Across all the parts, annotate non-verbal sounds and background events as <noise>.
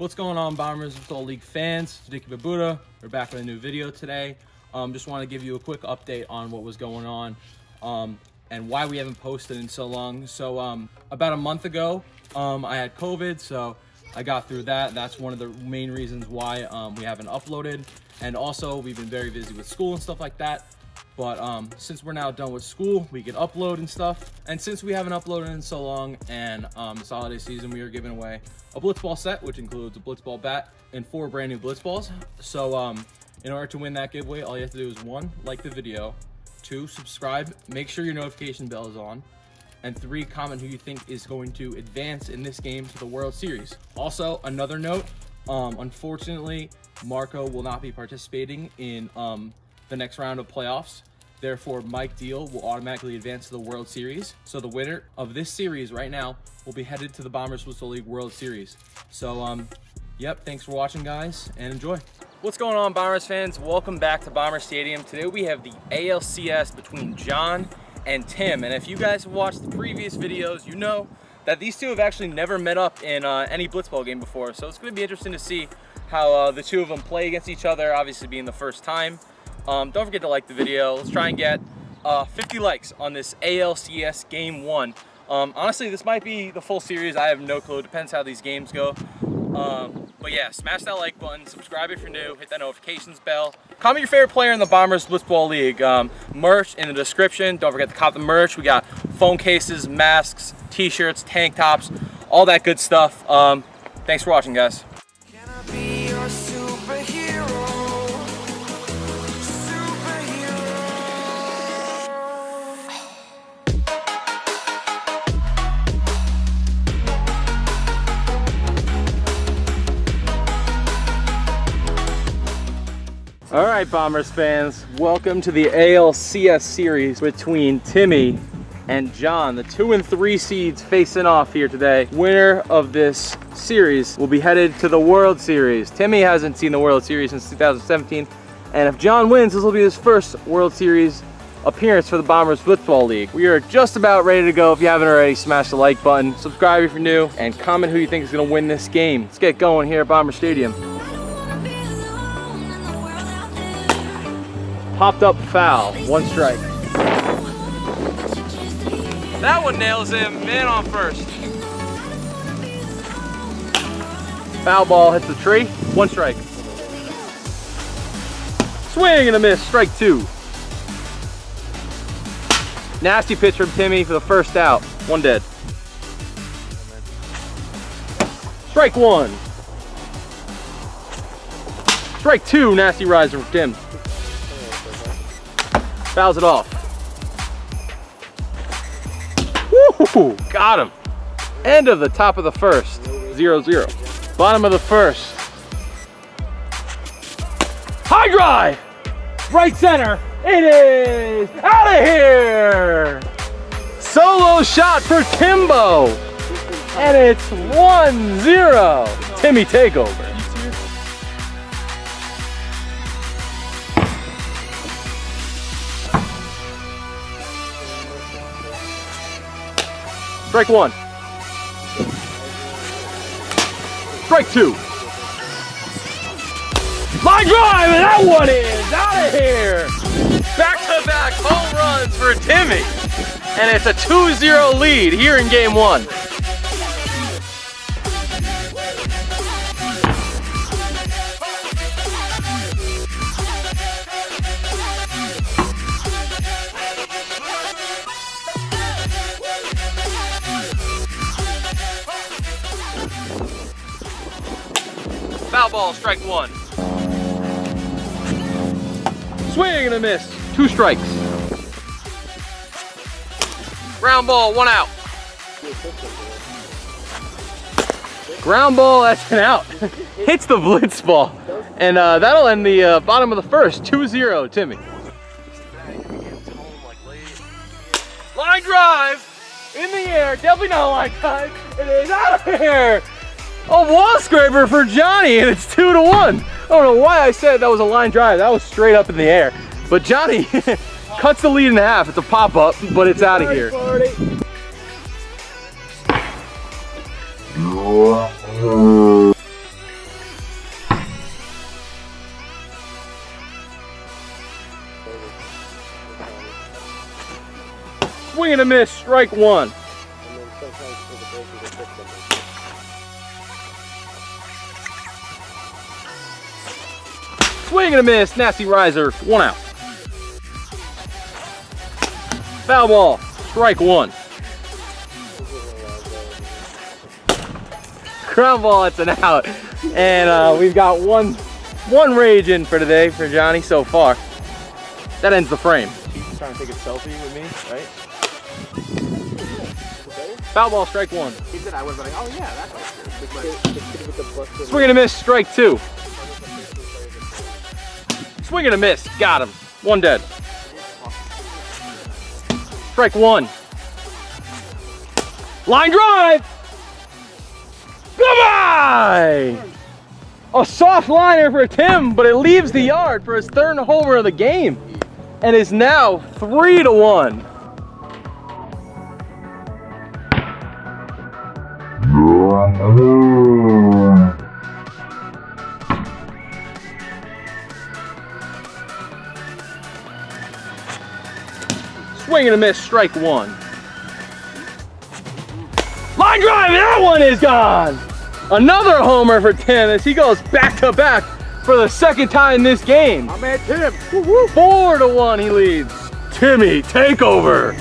What's going on, Bombers Blitzball League fans? It's Dicky Babuda. We're back with a new video today. Um, just want to give you a quick update on what was going on um, and why we haven't posted in so long. So um, about a month ago, um, I had COVID, so I got through that. That's one of the main reasons why um, we haven't uploaded. And also, we've been very busy with school and stuff like that. But um, since we're now done with school, we can upload and stuff. And since we haven't uploaded in so long and um, this holiday season, we are giving away a Blitzball set, which includes a Blitzball bat and four brand new Blitzballs. So um, in order to win that giveaway, all you have to do is one, like the video, two, subscribe, make sure your notification bell is on, and three, comment who you think is going to advance in this game to the World Series. Also, another note, um, unfortunately, Marco will not be participating in um, the next round of playoffs. Therefore, Mike Deal will automatically advance to the World Series. So the winner of this series right now will be headed to the Bombers Blitzball League World Series. So, um, yep, thanks for watching, guys, and enjoy. What's going on, Bombers fans? Welcome back to Bomber Stadium. Today we have the ALCS between John and Tim. And if you guys have watched the previous videos, you know that these two have actually never met up in uh, any Blitzball game before. So it's going to be interesting to see how uh, the two of them play against each other, obviously being the first time. Um, don't forget to like the video. Let's try and get uh, 50 likes on this ALCS Game 1. Um, honestly, this might be the full series. I have no clue. Depends how these games go. Um, but yeah, smash that like button, subscribe if you're new, hit that notifications bell. Comment your favorite player in the Bombers Blitzball League. Um, merch in the description. Don't forget to cop the merch. We got phone cases, masks, t-shirts, tank tops, all that good stuff. Um, thanks for watching, guys. All right, Bombers fans, welcome to the ALCS series between Timmy and John, the two and three seeds facing off here today. Winner of this series will be headed to the World Series. Timmy hasn't seen the World Series since 2017, and if John wins, this will be his first World Series appearance for the Bombers Blitzball League. We are just about ready to go. If you haven't already, smash the like button, subscribe if you're new, and comment who you think is gonna win this game. Let's get going here at Bomber Stadium. Popped up foul, one strike. That one nails him, man on first. Foul ball hits the tree, one strike. Swing and a miss, strike two. Nasty pitch from Timmy for the first out, one dead. Strike one. Strike two, nasty riser from Tim. Fouls it off. Woo! Got him. End of the top of the first. Zero, zero. Bottom of the first. High drive! Right center. It is out of here! Solo shot for Timbo. And it's 1-0. Timmy takeover. Strike one. Strike two. My drive, and that one is out of here. Back-to-back -back home runs for Timmy. And it's a 2-0 lead here in game one. Foul ball, strike one. Swing and a miss, two strikes. Ground ball, one out. Ground ball, that's an out. <laughs> Hits the blitz ball. And uh, that'll end the uh, bottom of the first, 2-0, Timmy. Line drive, in the air, definitely not a line drive. It is out of here a wall scraper for Johnny and it's two to one. I don't know why I said that was a line drive. That was straight up in the air. But Johnny <laughs> cuts the lead in half. It's a pop up, but it's out of here. Swing and a miss, strike one. Swing and a miss, nasty riser, one out. Foul ball, strike one. Ground ball, it's an out. And uh, we've got one, one rage in for today for Johnny so far. That ends the frame. He's trying to take a selfie with me, right? Foul ball, strike one. He said I been like, oh yeah, that's Swing and a miss, strike two. Swing and a miss, got him. One dead. Strike one. Line drive! Goodbye! A soft liner for Tim, but it leaves the yard for his third homer of the game. And is now three to one. Swing and a miss, strike one. Line drive, that one is gone. Another homer for Tim as he goes back to back for the second time in this game. I'm at Tim. Four to one he leads. Timmy, take over.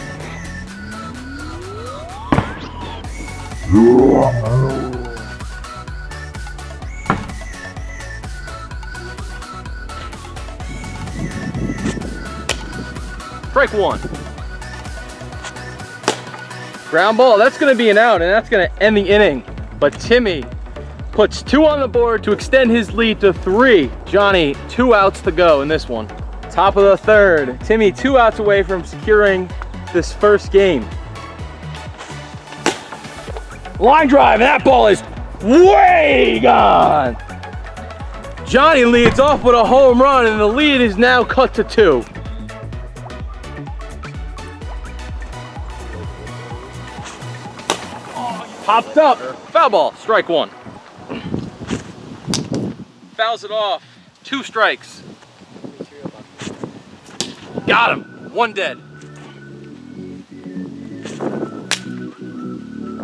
Strike one. Ground ball, that's gonna be an out and that's gonna end the inning. But Timmy puts two on the board to extend his lead to three. Johnny, two outs to go in this one. Top of the third. Timmy, two outs away from securing this first game. Line drive, and that ball is way gone. Johnny leads off with a home run, and the lead is now cut to two. Popped up. Foul ball, strike one. Fouls it off. Two strikes. Got him. One dead.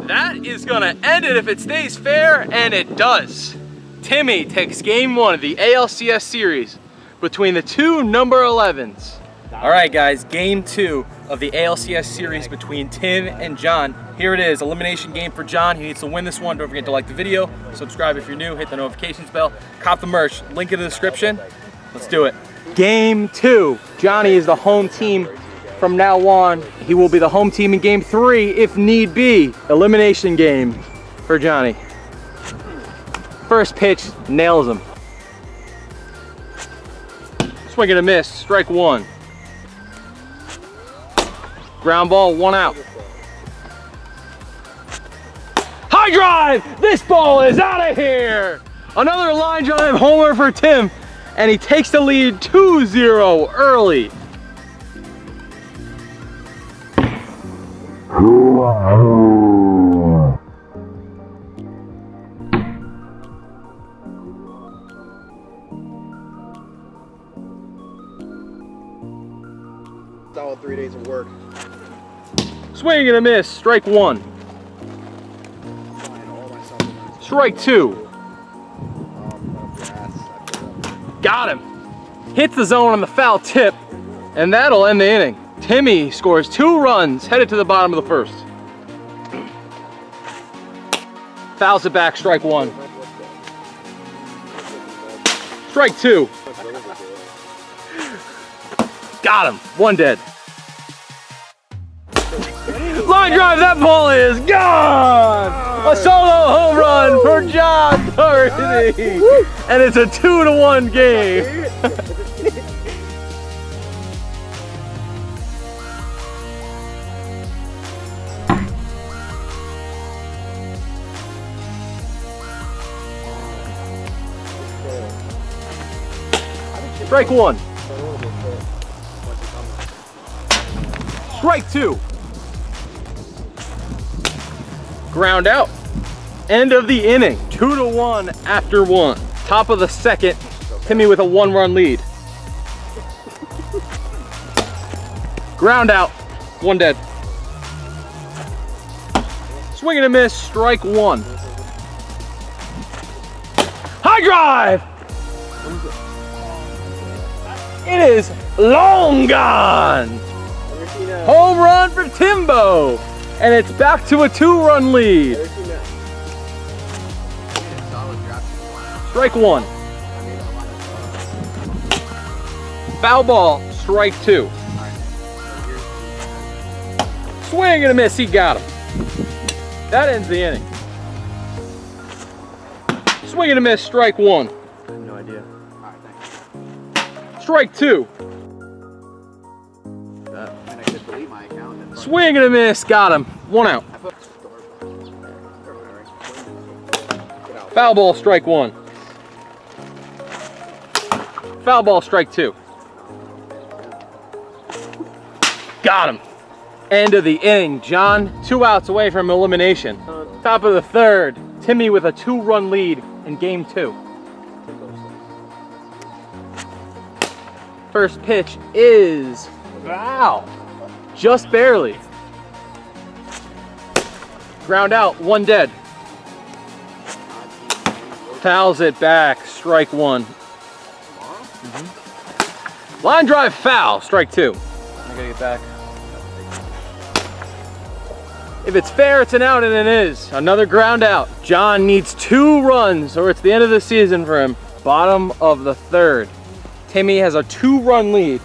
That is gonna end it if it stays fair, and it does. Timmy takes game one of the ALCS series between the two number 11s. All right, guys, game two of the ALCS series between Tim and John. Here it is, elimination game for John. He needs to win this one. Don't forget to like the video, subscribe if you're new, hit the notifications bell, cop the merch, link in the description. Let's do it. Game two. Johnny is the home team from now on. He will be the home team in game three if need be. Elimination game for Johnny. First pitch, nails him. Swing and a miss, strike one. Ground ball, one out. Drive! This ball is out of here! Another line drive homer for Tim, and he takes the lead 2-0 early. Solid three days of work. Swing and a miss, strike one. Strike two. Got him. Hits the zone on the foul tip, and that'll end the inning. Timmy scores two runs, headed to the bottom of the first. Fouls it back, strike one. Strike two. Got him. One dead. Line drive, that ball is gone! A solo home run for John Doherty! And it's a two to one game. Strike one. Strike two. Ground out. End of the inning. Two to one after one. Top of the second. Timmy with a one run lead. Ground out. One dead. Swing and a miss, strike one. High drive! It is long gone! Home run for Timbo! And it's back to a two-run lead. Strike one. Foul ball, strike two. Swing and a miss, he got him. That ends the inning. Swing and a miss, strike one. No idea. Strike two. I. Swing and a miss, got him. One. I out. Foul ball, strike one. Foul ball, strike two. Got him. End of the inning. John, two outs away from elimination. Top of the third. Timmy with a two-run lead in game two. First pitch is wow, just barely. Ground out, one dead. Fouls it back, strike one. Line drive foul, strike two. I gotta get back. If it's fair, it's an out, and it is. Another ground out. John needs two runs, or it's the end of the season for him. Bottom of the third. Timmy has a two-run lead.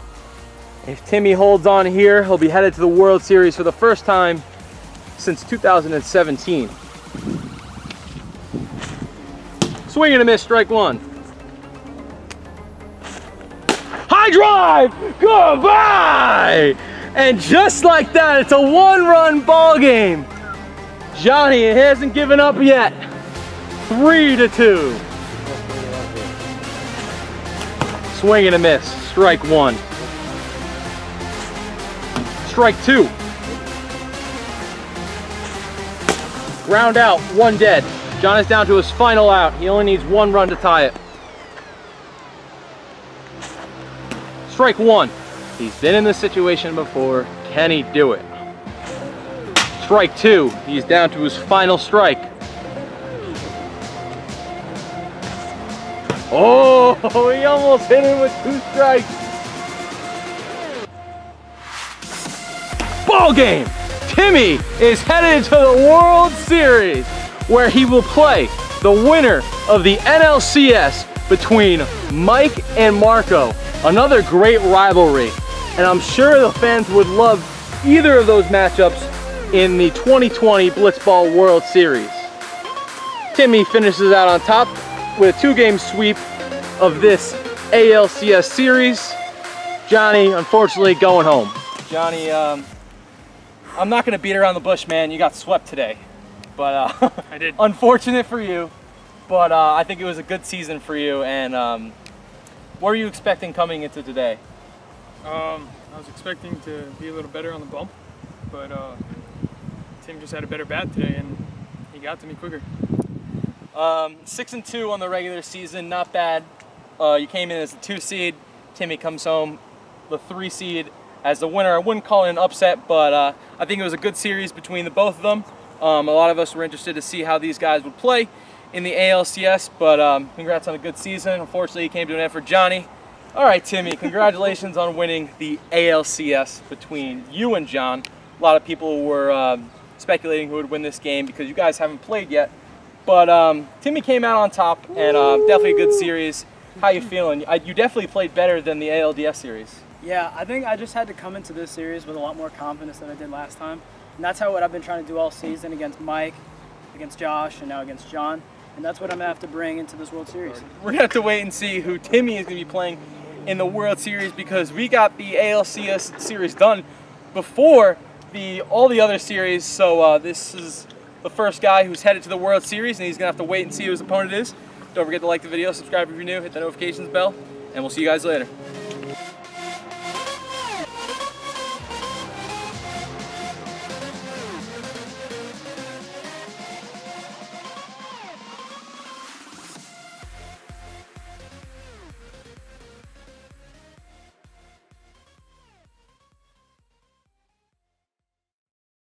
If Timmy holds on here, he'll be headed to the World Series for the first time since 2017. Swing and a miss, strike one. Drive, goodbye! And just like that, it's a one-run ball game. Johnny hasn't given up yet. Three to two. Swing and a miss, strike one. Strike two. Ground out, one dead. John is down to his final out. He only needs one run to tie it. Strike one. He's been in this situation before. Can he do it? Strike two. He's down to his final strike. Oh, <laughs> he almost hit him with two strikes. Ball game. Timmy is headed to the World Series where he will play the winner of the NLCS between Mike and Marco. Another great rivalry. And I'm sure the fans would love either of those matchups in the 2020 Blitzball World Series. Timmy finishes out on top with a two-game sweep of this ALCS series. Johnny, unfortunately, going home. Johnny, um, I'm not gonna beat around the bush, man. You got swept today, but uh, <laughs> I did. unfortunate for you. But uh, I think it was a good season for you. And um, what were you expecting coming into today? Um, I was expecting to be a little better on the bump, but uh, Tim just had a better bat today, and he got to me quicker. Um, six and two on the regular season, not bad. Uh, you came in as a two seed. Timmy comes home the three seed as the winner. I wouldn't call it an upset, but uh, I think it was a good series between the both of them. Um, a lot of us were interested to see how these guys would play in the ALCS, but um, congrats on a good season. Unfortunately, it came to an end for Johnny. All right, Timmy, congratulations on winning the ALCS between you and John. A lot of people were um, speculating who would win this game because you guys haven't played yet. But um, Timmy came out on top, and uh, definitely a good series. How you feeling? I, you definitely played better than the ALDS series. Yeah, I think I just had to come into this series with a lot more confidence than I did last time. And that's how what I've been trying to do all season against Mike, against Josh, and now against John. And that's what I'm gonna have to bring into this World Series. We're gonna have to wait and see who Timmy is gonna be playing in the World Series because we got the ALCS series done before the all the other series. So uh, this is the first guy who's headed to the World Series, and he's gonna have to wait and see who his opponent is. Don't forget to like the video, subscribe if you're new, hit the notifications bell, and we'll see you guys later.